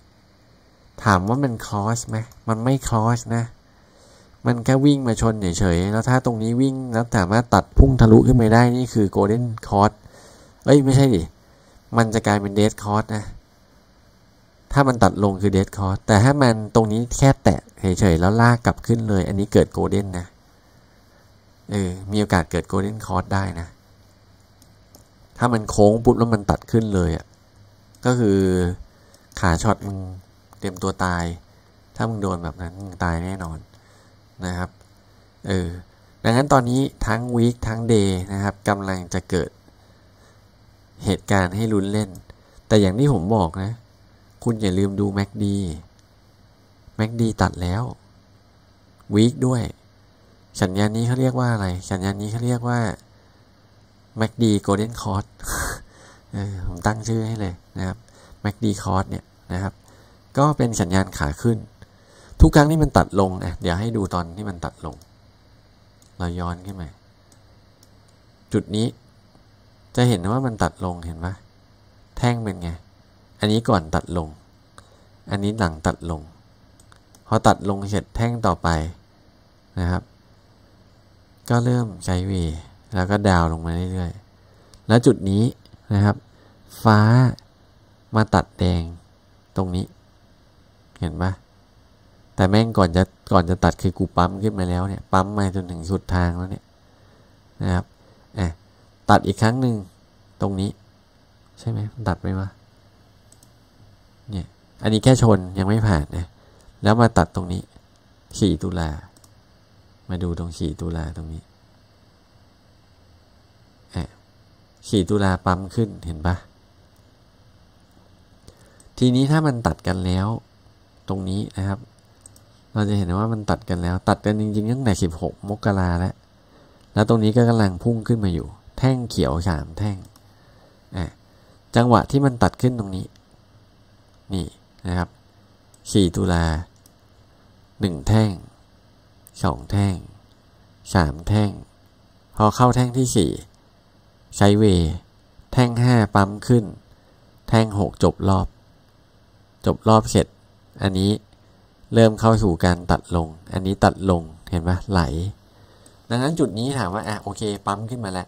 ถามว่ามัน cross ไหมมันไม่ cross นะ มันแค่วิ่งมาชนเฉยๆ แล้วถ้าตรงนี้วิ่งแล้วสามารถตัดพุ่งทะลุขึ้นไปได้นี่คือ golden cross เอ้ยไม่ใช่ดิ มันจะกลายเป็น death cross นะ ถ้ามันตัดลงคือ death cross แต่ถ้ามันตรงนี้แค่แตะเฉยๆ แล้วลากกลับขึ้นเลย อันนี้เกิด golden นะ เออ มีโอกาสเกิด golden cross ได้นะ ถ้ามันโค้งปุ๊บแล้วมันตัดขึ้นเลยอะ่ะ ก็คือขาช็อตมึงเต็มตัวตาย ถ้ามึงโดนแบบนั้นมึงตายแน่นอน นะครับ เออ ดังนั้นตอนนี้ทั้งวีคทั้งเดย์นะครับกำลังจะเกิดเหตุการณ์ให้ลุ้นเล่น แต่อย่างที่ผมบอกนะ คุณอย่าลืมดู MACD MACD ตัดแล้ววีคด้วย สัญญาณนี้เขาเรียกว่าอะไร สัญญาณนี้เขาเรียกว่า MACD Golden Cross เออผมตั้งชื่อให้เลยนะครับ MACD Cross เนี่ยนะครับ ก็เป็นสัญญาณขาขึ้น ทุกครั้งที่มันตัดลงนะเดี๋ยวให้ดูตอนที่มันตัดลง เราย้อนขึ้นมา จุดนี้ จะเห็นว่ามันตัดลงเห็นปะแท่งเป็นไง อันนี้ก่อนตัดลง อันนี้หลังตัดลง พอตัดลงเสร็จแท่งต่อไปนะครับ ก็เริ่มใช้เวแล้วก็ดาวลงมาเรื่อยๆ แล้วจุดนี้นะครับ ฟ้ามาตัดแดงตรงนี้ เห็นปะ แต่แม่งก่อนจะก่อนจะตัดคือกูปั๊มขึ้นมาแล้วเนี่ยปั๊มมาจนถึงสุดทางแล้วเนี่ยนะครับอะตัดอีกครั้งหนึ่งตรงนี้ ใช่ไหมตัดไปมาเนี่ยอันนี้แค่ชนยังไม่ผ่านนะแล้วมาตัดตรงนี้สี่ตุลา มาดูตรงสี่ตุลาตรงนี้อะสี่ตุลาปั๊มขึ้นเห็นปะทีนี้ถ้ามันตัดกันแล้ว ตรงนี้นะครับ เราจะเห็นว่ามันตัดกันแล้ว ตัดกันจริงๆตั้งแต่สิบหกมกราแล้ว แล้วตรงนี้ก็กำลังพุ่งขึ้นมาอยู่ แท่งเขียวสามแท่งอะจังหวะที่มันตัดขึ้นตรงนี้ นี่นะครับสี่ตุลาหนึ่งแท่งสองแท่งสามแท่ง พอเข้าแท่งที่สี่ใช้เว แท่งห้าปั๊มขึ้น แท่งหกจบรอบ จบรอบเสร็จ อันนี้ เริ่มเข้าสู่การตัดลง อันนี้ตัดลงเห็นไหมไหล ดังนั้นจุดนี้ถามว่าอะโอเค ปั๊มขึ้นมาแล้ว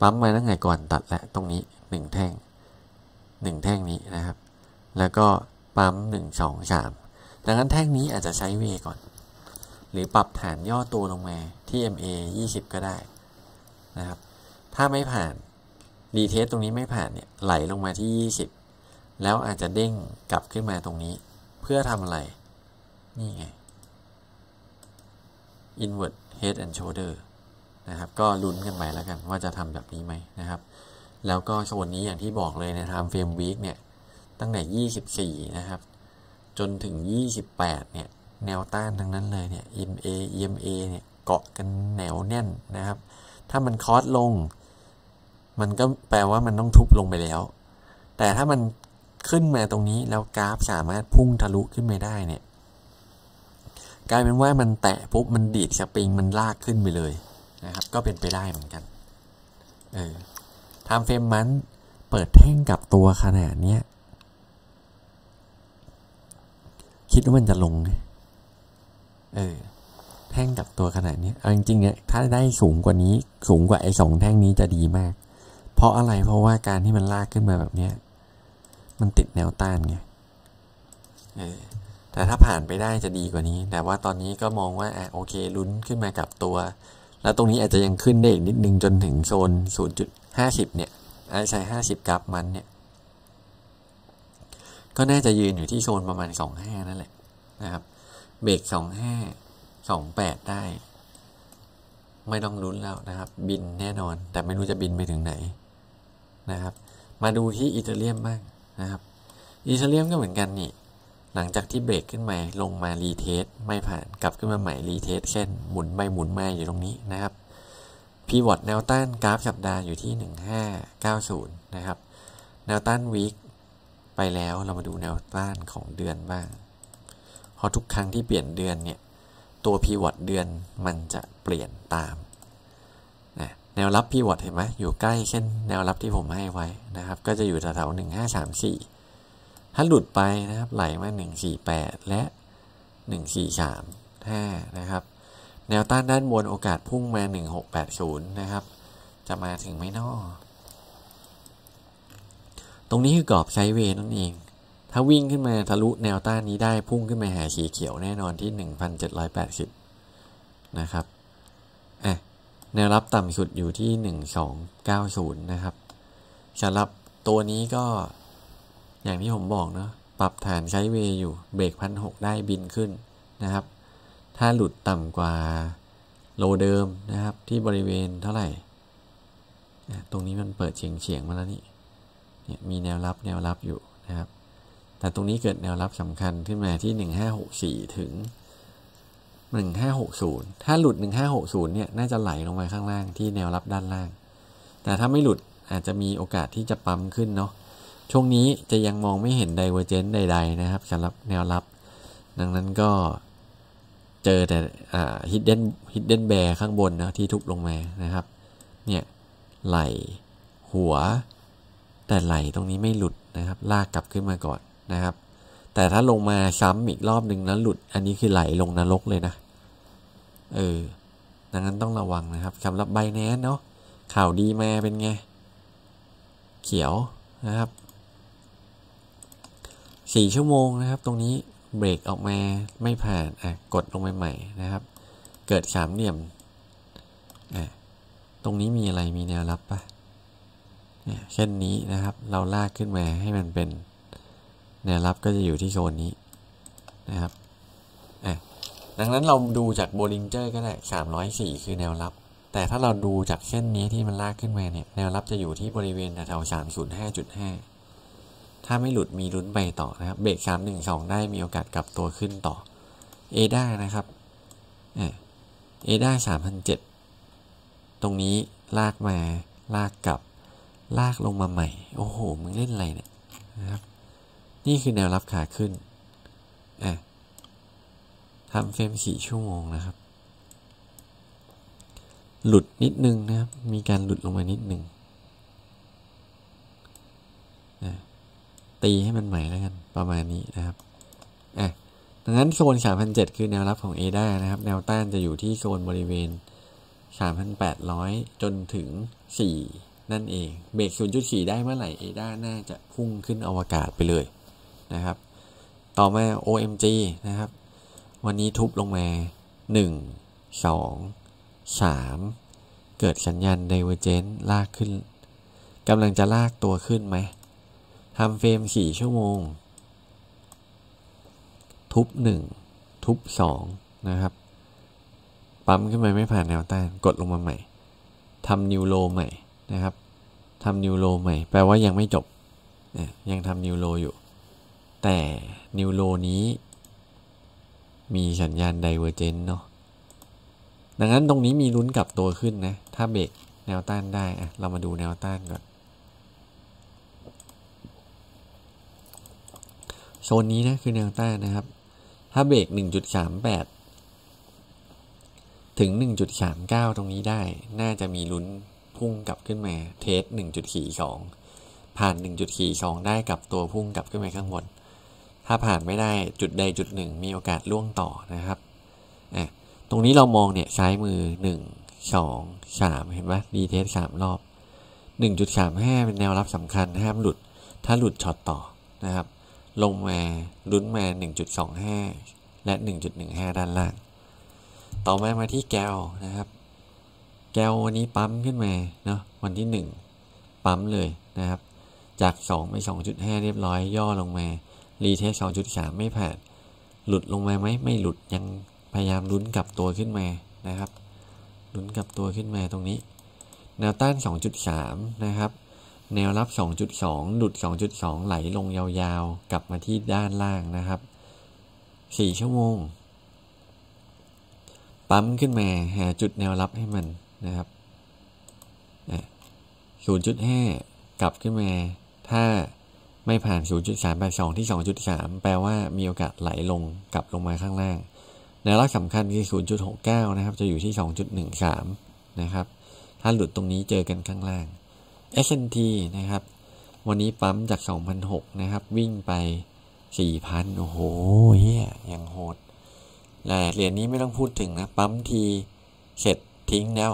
ปั๊มมาตั้งแต่ก่อนตัดแล้วตรงนี้หนึ่งแท่งหนึ่งแท่งนี้นะครับ แล้วก็ปั๊มหนึ่งสองสามดังนั้นแท่งนี้อาจจะใช้เวก่อน หรือปรับฐานย่อตัวลงมาที่ MA 20 ก็ได้นะครับ ถ้าไม่ผ่านรีเทสตรงนี้ไม่ผ่านเนี่ยไหลลงมาที่ 20 แล้วอาจจะเด้งกลับขึ้นมาตรงนี้ เพื่อทำอะไร นี่ไง invert head and shoulder นะครับ ก็ลุ้นกันไปแล้วกันว่าจะทำแบบนี้ไหมนะครับ แล้วก็โซนนี้อย่างที่บอกเลยใน time frame week เนี่ย ตั้งแต่ 24 นะครับ จนถึง 28 เนี่ย แนวต้านทั้งนั้นเลยเนี่ย EMA EMA เนี่ย เกาะกันแนวแน่นนะครับ ถ้ามันคอสลง มันก็แปลว่ามันต้องทุบลงไปแล้ว แต่ถ้ามันขึ้นมาตรงนี้แล้วกราฟสามารถพุ่งทะลุขึ้นไปได้เนี่ย กลายเป็นว่ามันแตะปุ๊บมันดีดสปริงมันลากขึ้นไปเลยนะครับ ก็เป็นไปได้เหมือนกัน เออทำเฟรมมันเปิดแท่งกับตัวขนาดเนี้ยคิดว่ามันจะลงเออ แท่งกับตัวขนาดนี้เอาจริงๆเนี่ยถ้าได้สูงกว่านี้ สูงกว่าไอ้สองแท่งนี้จะดีมาก เพราะอะไร เพราะว่าการที่มันลากขึ้นมาแบบเนี้ย มันติดแนวต้านไง เออ แต่ถ้าผ่านไปได้จะดีกว่านี้ แต่ว่าตอนนี้ก็มองว่าอะโอเคลุ้นขึ้นมากับตัว แล้วตรงนี้อาจจะยังขึ้นได้อีกนิดนึงจนถึงโซน 0.50 เนี่ยไอ้ใช้50 กราฟมันเนี่ย ก็น่าจะยืนอยู่ที่โซนประมาณ 25 นั่นแหละนะครับ เบรก 25 28 ได้ ไม่ต้องลุ้นแล้วนะครับ บินแน่นอน แต่ไม่รู้จะบินไปถึงไหนนะครับ มาดูที่ Ethereum บ้างนะครับ Ethereum ก็เหมือนกันนี่ หลังจากที่เบรกขึ้นมาลงมา retest ไม่ผ่านกลับขึ้นมาใหม่ retest เส้นหมุนไปหมุนมาอยู่ตรงนี้นะครับ pivot แนวต้านกราฟสัปดาห์อยู่ที่ 1590 นะครับ แนวต้าน week ไปแล้วเรามาดูแนวต้านของเดือนบ้างพราะทุกครั้งที่เปลี่ยนเดือนเนี่ยตัวพีวอตเดือนมันจะเปลี่ยนตามนะแนวรับพีวอตเห็นไหมอยู่ใกล้เช่นแนวรับที่ผมให้ไว้นะครับ ก็จะอยู่แถวๆหนึ่งห้าสามสี่ ถ้าหลุดไปนะครับ ไหลมาหนึ่งสี่และหนึ่งสี่สามห้านะครับ แนวต้านด้านบนโอกาสพุ่งมาหนึ่งหกแปดศูนะครับ จะมาถึงไหม่นอตรงนี้คือกรอบไซเวย์นั่นเอง ถ้าวิ่งขึ้นมาทะลุแนวต้านนี้ได้พุ่งขึ้นมาหาสีเขียวแน่นอนที่ 1,780 นะครับอะแนวรับต่ำสุดอยู่ที่ 1290 นะครับสำหรับตัวนี้ก็ อย่างที่ผมบอกเนาะปรับฐานใช้เวย์อยู่เบรกพันหกได้บินขึ้นนะครับ ถ้าหลุดต่ำกว่าโลเดิมนะครับ ที่บริเวณเท่าไหร่ ตรงนี้มันเปิดเฉียงเฉียงๆมาแล้วนี่เนี่ยมีแนวรับแนวรับอยู่นะครับ แต่ตรงนี้เกิดแนวรับสำคัญขึ้นมาที่ 1564 ถึงหนึ่งห้าหกศูนย์ถ้าหลุดหนึ่งห้าหกศูนย์เนี่ย น่าจะไหลลงมาข้างล่างที่แนวรับด้านล่าง แต่ถ้าไม่หลุดอาจจะมีโอกาสที่จะปั๊มขึ้นเนาะ ช่วงนี้จะยังมองไม่เห็นไดเวอร์เจนใด ๆ นะครับสำหรับแนวรับ ดังนั้นก็เจอแต่ฮิดเด้นฮิดเด้นแบร์ข้างบนนะที่ทุบลงมานะครับ เนี่ยไหลหัว แต่ไหลตรงนี้ไม่หลุดนะครับ ลากกลับขึ้นมาก่อนนะครับ แต่ถ้าลงมาซ้ำอีกรอบหนึ่งแล้วหลุด อันนี้คือไหลลงนรกเลยนะ เออ ดังนั้นต้องระวังนะครับสำหรับใบแนนเนาะข่าวดีมาเป็นไง เขียวนะครับ สี่ชั่วโมงนะครับ ตรงนี้เบรกออกมาไม่ผ่านอะกดลงไปใหม่นะครับ เกิดสามเหลี่ยมอะตรงนี้มีอะไรมีแนวรับปะเช่นนี้นะครับ เราลากขึ้นมาให้มันเป็นแนวรับก็จะอยู่ที่โซนนี้นะครับอะดังนั้นเราดูจากโบลิงเจอร์ก็ได้สามร้อยสี่คือแนวรับ แต่ถ้าเราดูจากเส้นนี้ที่มันลากขึ้นมาเนี่ย แนวรับจะอยู่ที่บริเวณแถวสามศูนย์ห้าจุดห้า ถ้าไม่หลุดมีลุ้นไปต่อนะครับ เบรกสามหนึ่งสองได้มีโอกาสกลับตัวขึ้นต่อเอด้านะครับเอด้าสามพันเจ็ดตรงนี้ลากมาลากกลับ ลากลงมาใหม่ โอ้โห มึงเล่นอะไรเนี่ยนะครับ นี่คือแนวรับขาขึ้นอะทำเฟรมสี่ชั่วโมงนะครับ หลุดนิดนึงนะครับ มีการหลุดลงมานิดนึง ตีให้มันใหม่แล้วกันประมาณนี้นะครับอะดังนั้นโซน3,007คือแนวรับของ a ด้นะครับ แนวต้านจะอยู่ที่โซนบริเวณ 3,800 จนถึง 4 นั่นเอง เบรก 0.4 ได้เมื่อไหร่ a ด้น่าจะพุ่งขึ้นอวกาศไปเลยนะครับ ต่อมา OMG นะครับ วันนี้ทุบลงมา 1 2 3 เกิดสัญญาณ d i v e r g e n c ลากขึ้นกำลังจะลากตัวขึ้นไหม time frame สี่ชั่วโมง ทุบหนึ่งทุบสองนะครับ ปั๊มขึ้นมาไม่ผ่านแนวต้าน กดลงมาใหม่ทำ new low ใหม่นะครับทำ new low ใหม่ แปลว่ายังไม่จบยังทำ new low อยู่ แต่ new low นี้ มีสัญญาณ divergence เนาะดังนั้นตรงนี้มีลุ้นกลับตัวขึ้นนะ ถ้าเบรกแนวต้านได้อะเรามาดูแนวต้านก่อน โซนนี้นะคือแนวต้านนะครับ ถ้าเบรก 1.38 ถึง 1.39 ตรงนี้ได้ น่าจะมีลุ้นพุ่งกลับขึ้นมาเทส 1.42 ผ่าน 1.42 ได้กับตัวพุ่งกลับขึ้นมาข้างบน ถ้าผ่านไม่ได้จุดใดจุดหนึ่งมีโอกาสล่วงต่อนะครับอะตรงนี้เรามองเนี่ยซ้ายมือ 1 2 3 เห็นไหมดีเทสสามรอบ 1.35 เป็นแนวรับสำคัญห้ามหลุด ถ้าหลุดช็อตต่อนะครับ ลงมาลุ้นมา 1.25 และ 1.15 ด้านล่าง ต่อมามาที่แก้วนะครับ แก้ววันนี้ปั๊มขึ้นมาเนาะวันที่ 1 ปั๊มเลยนะครับ จาก 2 ไป 2.5 เรียบร้อยย่อลงมา รีเทส2.3 ไม่ผ่าน หลุดลงมาไหมไม่หลุดยังพยายามลุ้นกลับตัวขึ้นมานะครับลุ้นกลับตัวขึ้นมาตรงนี้ แนวต้าน 2.3 นะครับ แนวรับ 2.2 หลุด 2.2 ไหลลงยาวๆ กลับมาที่ด้านล่างนะครับ 4 ชั่วโมง ปั๊มขึ้นมา หาจุดแนวรับให้มันนะครับ 0.5 กลับขึ้นมา ถ้าไม่ผ่าน 0.382 ที่ 2.3 แปลว่ามีโอกาสไหลลงกลับลงมาข้างล่าง แนวรับสำคัญคือ 0.69 นะครับ จะอยู่ที่ 2.13 นะครับ ถ้าหลุดตรงนี้เจอกันข้างล่าง S&T นะครับ วันนี้ปั๊มจาก 2,006นะครับ วิ่งไป 4,000 โอ้โหเฮียอย่างโหดแต่เหรียญนี้ไม่ต้องพูดถึงนะ ปั๊มทีเสร็จทิ้งแล้ว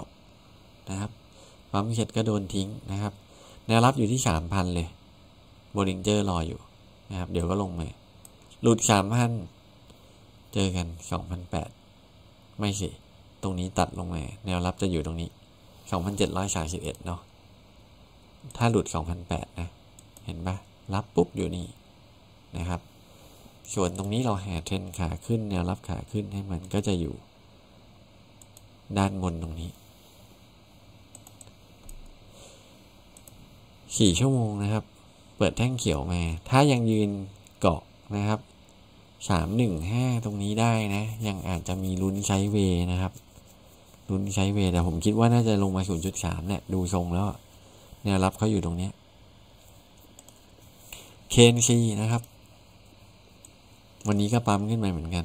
นะครับ ปั๊มเสร็จก็โดนทิ้งนะครับแนวรับอยู่ที่ 3,000 เลยบริงเจอร์รออยู่นะครับ เดี๋ยวก็ลงมา หลุด 3,000 เจอกัน 2,008 ไม่สิ ตรงนี้ตัดลงมา แนวรับจะอยู่ตรงนี้ 2,731 เนาะ ถ้าหลุด 2008 นะ เห็นปะรับปุ๊บอยู่นี่นะครับ ส่วนตรงนี้เราหาเทรนขาขึ้นแนวรับขาขึ้นให้มันก็จะอยู่ ด้านบนตรงนี้สี่ชั่วโมงนะครับ เปิดแท่งเขียวมา ถ้ายังยืนเกาะนะครับสามหนึ่งห้าตรงนี้ได้นะ ยังอาจจะมีลุ้นใช้เวนะครับ ลุ้นใช้เวแต่ผมคิดว่าน่าจะลงมาศูนย์จุดสามเนี่ย ดูทรงแล้ว แนวรับเขาอยู่ตรงนี้ เคนซีนะครับ วันนี้ก็ปั๊มขึ้นมาเหมือนกัน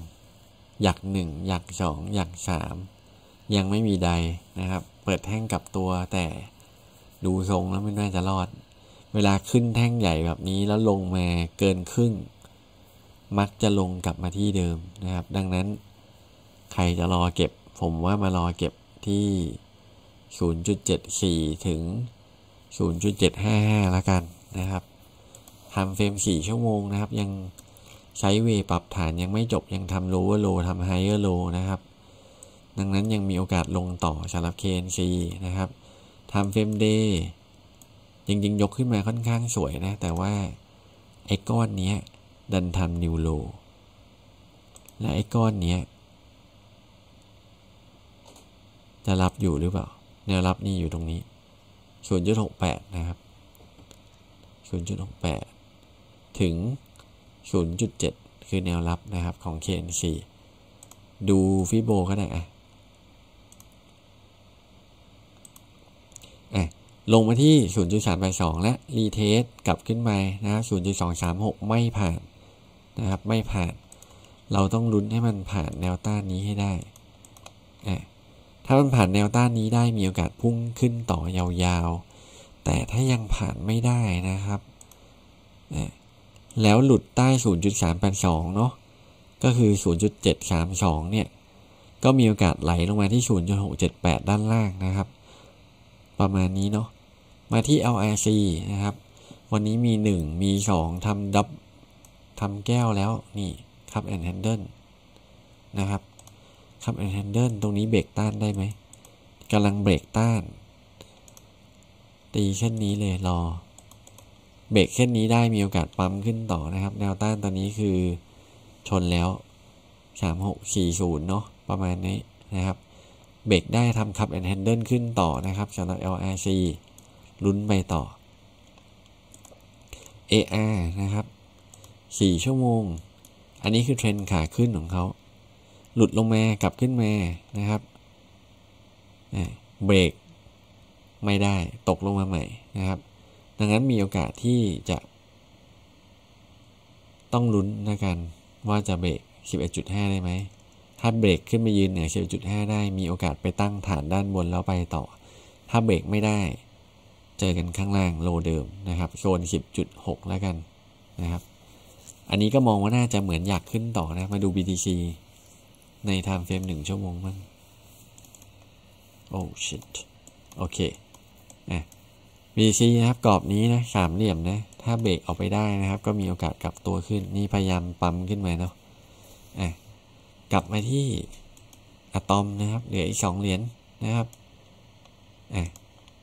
อยากหนึ่งอยากสองอยากสามยังไม่มีใดนะครับ เปิดแท่งกับตัวแต่ดูทรงแล้วไม่น่าจะรอด เวลาขึ้นแท่งใหญ่แบบนี้แล้วลงมาเกินครึ่ง มักจะลงกลับมาที่เดิมนะครับ ดังนั้น ใครจะรอเก็บ ผมว่ามารอเก็บที่ 0.74 ถึง 0.755 แล้วกันนะครับ time frame 4 ชั่วโมงนะครับ ยังใช้ wave รับฐานยังไม่จบยังทำ lower low ทำ higher low นะครับ ดังนั้นยังมีโอกาสลงต่อสำหรับ KNC นะครับ time frame day จริงๆ ยกขึ้นมาค่อนข้างสวยนะ แต่ว่า ไอ้ก้อนนี้ดันทำ new low และไอ้ก้อนนี้จะรับอยู่หรือเปล่า แนวรับนี่อยู่ตรงนี้ 0.68นะครับ0.68ถึง0.7คือแนวรับนะครับของ KNC ดูฟิโบก็ได้อะอะลงมาที่ 0.382และรีเทสกลับขึ้นมานะครับ0.236 ไม่ผ่านนะครับ ไม่ผ่าน เราต้องลุ้นให้มันผ่านแนวต้านนี้ให้ได้ ถ้ามันผ่านแนวต้านนี้ได้มีโอกาสพุ่งขึ้นต่อยาวๆ แต่ถ้ายังผ่านไม่ได้นะครับแล้วหลุดใต้ 0.382 เนาะ ก็คือ 0.732 เนี่ย ก็มีโอกาสไหลลงมาที่ 0.678 ด้านล่างนะครับ ประมาณนี้เนาะ มาที่ LRC นะครับ วันนี้มี 1 มี 2 ทำ cup ทำแก้วแล้ว นี่ cup and handle นะครับ cup and handle ตรงนี้เบรกต้านได้ไหมกำลังเบรกต้าน ตีเส้นนี้เลยรอ เส้นนี้ได้มีโอกาสปั๊มขึ้นต่อนะครับ แนวต้านตอนนี้คือชนแล้ว 3640 เนาะประมาณนี้นะครับ เบรกได้ทำคับแอนแฮนเดิลขึ้นต่อนะครับสำหรับ LRC ลุ้นไปต่อ AR นะครับ 4 ชั่วโมง อันนี้คือเทรนขาขึ้นของเขา หลุดลงมากลับขึ้นมานะครับเบรกไม่ได้ตกลงมาใหม่นะครับ ดังนั้นมีโอกาสที่จะ ต้องลุ้นนะกันว่าจะเบรก 11.5 ได้ไหม ถ้าเบรกขึ้นไปยืนเหนือ 11.5 ได้ มีโอกาสไปตั้งฐานด้านบนแล้วไปต่อ ถ้าเบรกไม่ได้ เจอกันข้างล่างโลเดิมนะครับโซน 10.6 แล้วกันนะครับ อันนี้ก็มองว่าน่าจะเหมือนอยากขึ้นต่อนะ มาดู BTC ในไทม์เฟรมหนึ่งชั่วโมงมั้งโอ้ shit โอเคอะ BC นะครับกรอบนี้นะสามเหลี่ยมนะ ถ้าเบรกออกไปได้นะครับ ก็มีโอกาสกลับตัวขึ้น นี่พยายามปั๊มขึ้นมาเนาะอะกลับมาที่อะตอมนะครับเหลืออีกสองเหรียญนนะครับอะ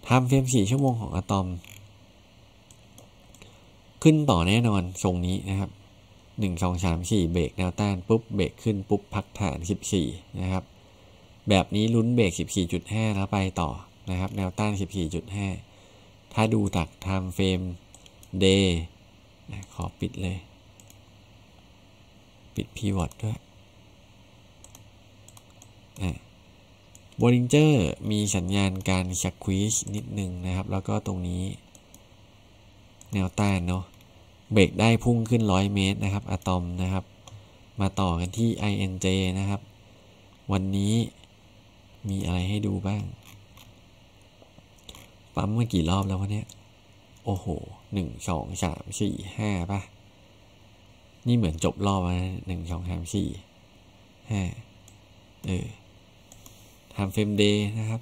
ทำเฟรมสี่ชั่วโมงของอะตอม ขึ้นต่อแน่นอนทรงนี้นะครับ หนึ่งสองสามสี่เบรกแนวต้านปุ๊บเบรกขึ้นปุ๊บพักฐานสิบสี่นะครับ แบบนี้ลุ้นเบรกสิบสี่จุดห้าแล้วไปต่อนะครับ แนวต้านสิบสี่จุดห้าถ้าดูจาก time frame day ขอปิดเลย ปิด pivot ด้วย Bollinger มีสัญญาณการ squeeze นิดหนึ่งนะครับ แล้วก็ตรงนี้ แนวต้านเนาะ เบรกได้พุ่งขึ้น 100 เมตรนะครับอะตอมนะครับ มาต่อกันที่ INJ นะครับ วันนี้มีอะไรให้ดูบ้าง ปั๊มมากี่รอบแล้ววะเนี้ยโอ้โหหนึ่งสองสามสี่ห้าป่ะ นี่เหมือนจบรอบแล้วหนึ่งสองสามสี่ห้าเออ time frame day นะครับ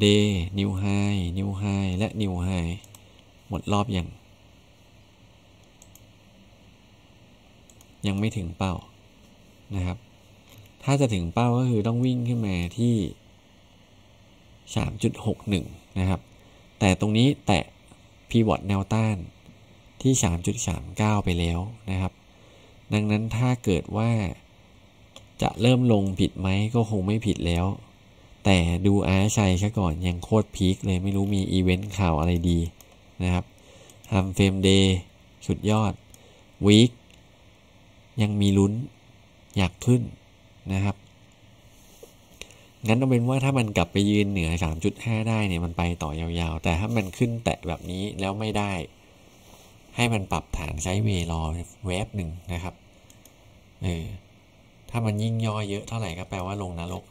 day new high new high และ new high หมดรอบยัง ยังไม่ถึงเป้านะครับ ถ้าจะถึงเป้าก็คือต้องวิ่งขึ้นมาที่ 3.61 นะครับ แต่ตรงนี้แตะพีวอตแนวต้านที่ 3.39 ไปแล้วนะครับ ดังนั้นถ้าเกิดว่าจะเริ่มลงผิดไหมก็คงไม่ผิดแล้ว แต่ดู RSI ซะก่อนยังโคตร peak เลยไม่รู้มีอีเวนต์ข่าวอะไรดี นะครับ time frame day สุดยอด week ยังมีลุ้นอยากขึ้นนะครับงั้นเอาเป็นว่าถ้ามันกลับไปยืนเหนือ 3.5 ได้เนี่ยมันไปต่อยาวๆ แต่ถ้ามันขึ้นแตะแบบนี้แล้วไม่ได้ ให้มันปรับฐานใช้ wave รอ wave หนึ่งนะครับเออถ้ามันยิ่งย่อเยอะเท่าไหร่ก็แปลว่าลงนรก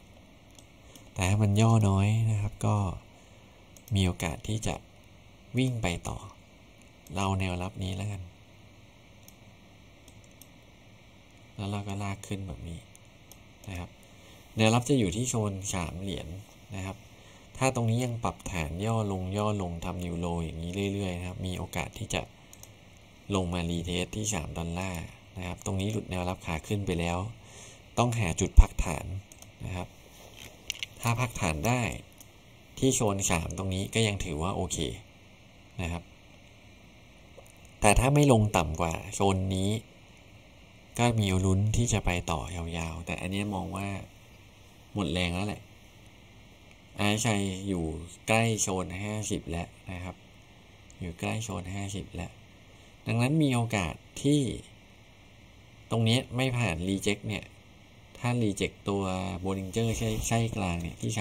แต่ถ้ามันย่อน้อยนะครับ ก็มีโอกาสที่จะ วิ่งไปต่อ เราแนวรับนี้แล้วกัน แล้วเราก็ลากขึ้นแบบนี้นะครับ แนวรับจะอยู่ที่โซนสามเหรียญนนะครับ ถ้าตรงนี้ยังปรับฐานย่อลงย่อลงทำนิวโลอย่างนี้เรื่อยๆนะครับ มีโอกาสที่จะลงมา retest ที่ 3 ดอลลาร์นะครับ ตรงนี้หลุดแนวรับขาขึ้นไปแล้ว ต้องหาจุดพักฐานนะครับ ถ้าพักฐานได้ที่โซน3ตรงนี้ก็ยังถือว่าโอเค นะครับ แต่ถ้าไม่ลงต่ำกว่าโซนนี้ ก็มีลุ้นที่จะไปต่อยาวๆ แต่อันนี้มองว่าหมดแรงแล้วแหละ RSI อยู่ใกล้โซน50แล้วนะครับ อยู่ใกล้โซน50แล้ว ดังนั้นมีโอกาสที่ ตรงนี้ไม่ผ่านรีเจ็คเนี่ย ถ้ารีเจ็คตัวโบลิงเจอร์ใช่ใช่กลางเนี่ยที่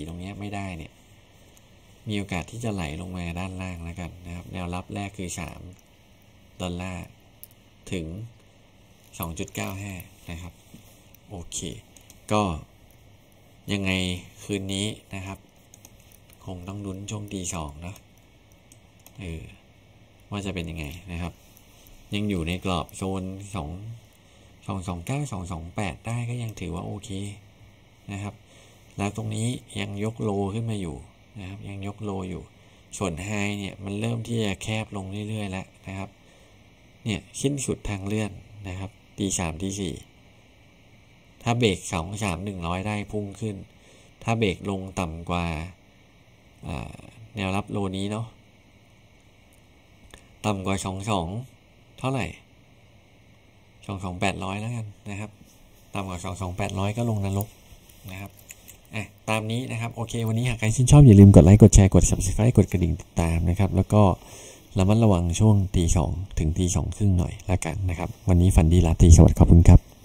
3.24ตรงนี้ไม่ได้เนี่ย มีโอกาสที่จะไหลลงมาด้านล่างแล้วกันนะครับ แนวรับแรกคือ 3 ดอลลาร์ ถึง 2.95 นะครับ โอเค ก็ยังไงคืนนี้นะครับ คงต้องลุ้นช่วงตีสองนะเออว่าจะเป็นยังไงนะครับ ยังอยู่ในกรอบโซนสองสองสองเก้าสองสองแปดได้ก็ยังถือว่าโอเคนะครับ แล้วตรงนี้ยังยกโลขึ้นมาอยู่ นะครับยังยกโลอยู่ ส่วนไฮเนี่ยมันเริ่มที่จะแคบลงเรื่อยๆแล้วนะครับ เนี่ยขึ้นสุดทางเลื่อนนะครับตีสามตีสี่ถ้าเบรกสองสามหนึ่งร้อยได้พุ่งขึ้น ถ้าเบรกลงต่ำกว่าแนวรับโลนี้เนาะต่ำกว่าสองสองเท่าไหร่สองสองแปดร้อยแล้วกันนะครับ ต่ำกว่าสองสองแปดร้อยก็ลงนรกนะครับ อะตามนี้นะครับโอเค วันนี้หากใครชื่นชอบอย่าลืมกดไลค์กดแชร์กด subscribe กดกระดิ่งติดตามนะครับ แล้วก็ระมัดระวังช่วงตีสองถึงตีสองครึ่งหน่อยละกันนะครับ วันนี้ฟันดีลาตีสวัสดีขอบคุณครับ